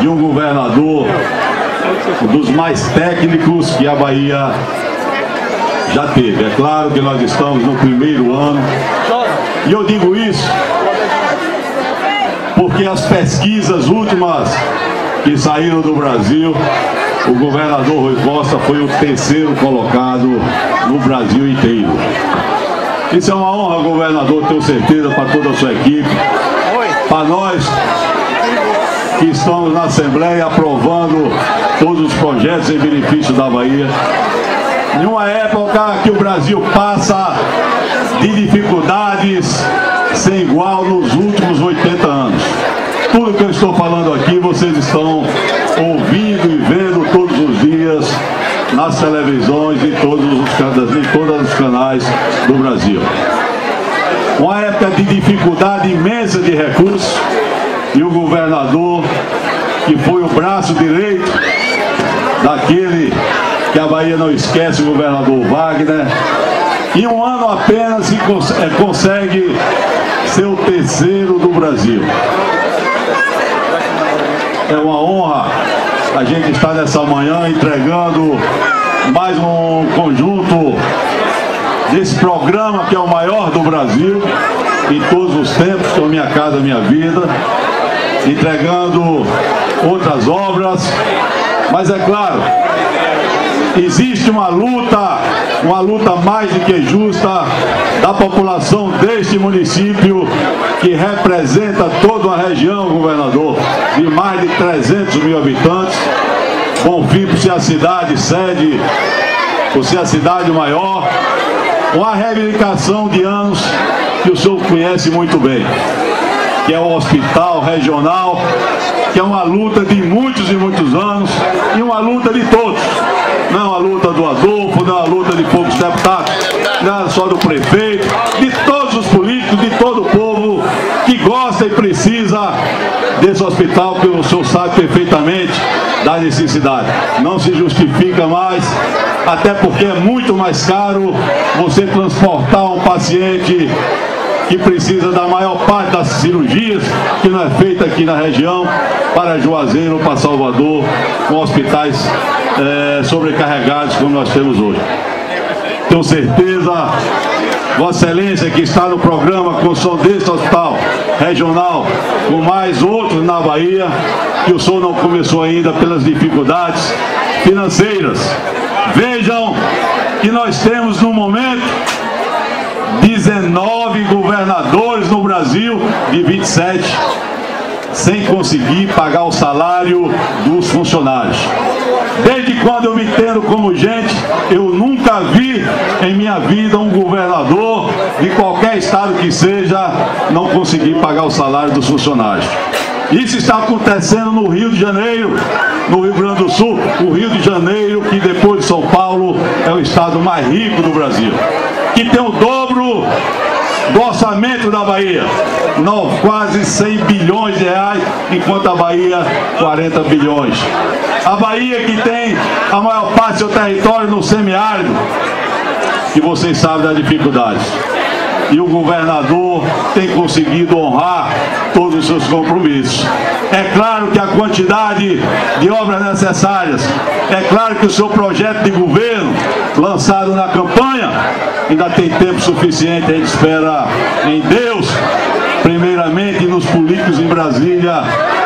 de um governador dos mais técnicos que a Bahia já teve. É claro que nós estamos no primeiro ano. E eu digo isso porque as pesquisas últimas que saíram do Brasil, o governador Rui Costa foi o terceiro colocado no Brasil inteiro. Isso é uma honra, governador, tenho certeza, para toda a sua equipe. Para nós que estamos na Assembleia aprovando todos os projetos em benefício da Bahia. Em uma época que o Brasil passa de dificuldades sem igual nos últimos 80 anos. Tudo que eu estou falando aqui, vocês estão ouvindo e vendo todos os dias nas televisões e em todos os canais do Brasil. Uma época de dificuldade imensa de recursos e o governador, que foi o braço direito daquele que a Bahia não esquece, o governador Wagner, em um ano apenas se é, consegue ser o terceiro do Brasil. É uma honra a gente estar nessa manhã entregando mais um conjunto desse programa que é o maior do Brasil em todos os tempos, que é Minha Casa Minha Vida, entregando outras obras, mas é claro, existe uma luta, uma luta mais do que justa da população deste município que representa toda uma região, governador, de mais de 300 mil habitantes. Bonfim por ser a cidade sede, por ser a cidade maior, uma reivindicação de anos que o senhor conhece muito bem, que é o hospital regional, que é uma luta de muitos e muitos anos e uma luta de todos. Não a luta do Adolfo, não a luta de poucos deputados, não só do prefeito, de todos os políticos, de todo o povo que gosta e precisa desse hospital, que o senhor sabe perfeitamente da necessidade. Não se justifica mais, até porque é muito mais caro você transportar um paciente que precisa da maior parte das cirurgias que não é feita aqui na região para Juazeiro para Salvador, com hospitais é, sobrecarregados como nós temos hoje. Tenho certeza, Vossa Excelência, que está no programa construção desse hospital regional, com mais outros na Bahia, que o senhor não começou ainda pelas dificuldades financeiras. Vejam que nós temos no momento 19 governadores no Brasil de 27 sem conseguir pagar o salário dos funcionários. Desde quando eu me entendo como gente, eu nunca vi em minha vida um governador de qualquer estado que seja não conseguir pagar o salário dos funcionários. Isso está acontecendo no Rio de Janeiro, no Rio Grande do Sul. O Rio de Janeiro, que depois de São Paulo é o estado mais rico do Brasil, que tem o dobro do orçamento da Bahia, não, quase 100 bilhões de reais, enquanto a Bahia 40 bilhões. A Bahia que tem a maior parte do seu território no semiárido, que vocês sabem das dificuldades e o governador tem conseguido honrar todos os seus compromissos. É claro que a quantidade de obras necessárias, é claro que o seu projeto de governo, lançado na campanha, ainda tem tempo suficiente, a gente espera em Deus, primeiramente nos políticos em Brasília,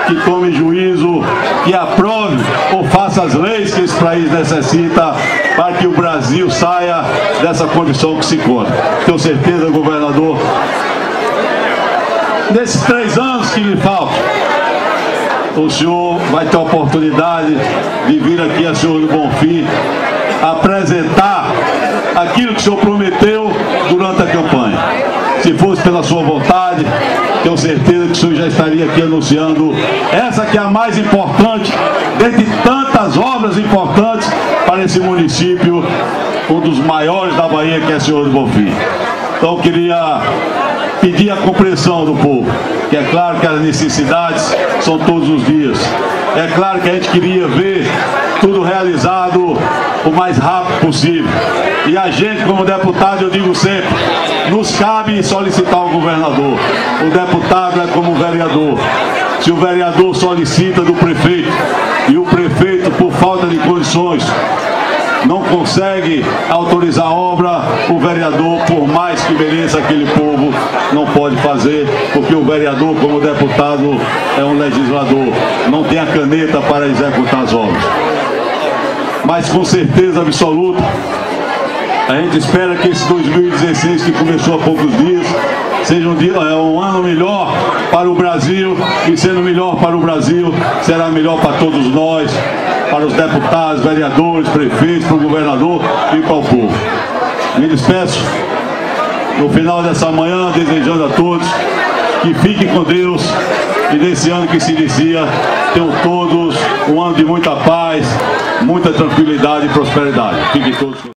que tome juízo, que aprove ou faça as leis que esse país necessita para que o Brasil saia dessa condição que se encontra. Tenho certeza, governador, nesses três anos que me faltam, o senhor vai ter a oportunidade de vir aqui a senhor do Bonfim apresentar aquilo que o senhor prometeu durante a campanha. Se fosse pela sua vontade, tenho certeza que o senhor já estaria aqui anunciando essa que é a mais importante, dentre tantas obras importantes para esse município, um dos maiores da Bahia, que é o senhor do Bonfim. Então, queria pedir a compreensão do povo, que é claro que as necessidades são todos os dias. É claro que a gente queria ver tudo realizado o mais rápido possível. E a gente, como deputado, eu digo sempre, nos cabe solicitar o governador. O deputado é como vereador. Se o vereador solicita do prefeito e o prefeito, por falta de condições, não consegue autorizar a obra, o vereador, por mais que mereça aquele povo, não pode fazer, porque o vereador, como deputado, é um legislador, não tem a caneta para executar as obras. Mas com certeza absoluta, a gente espera que esse 2016, que começou há poucos dias, seja um, dia, é um ano melhor para o Brasil e sendo melhor para o Brasil, será melhor para todos nós, para os deputados, vereadores, prefeitos, para o governador e para o povo. Me despeço no final dessa manhã, desejando a todos que fiquem com Deus e nesse ano que se inicia, tenham todos um ano de muita paz, muita tranquilidade e prosperidade. Fiquem todos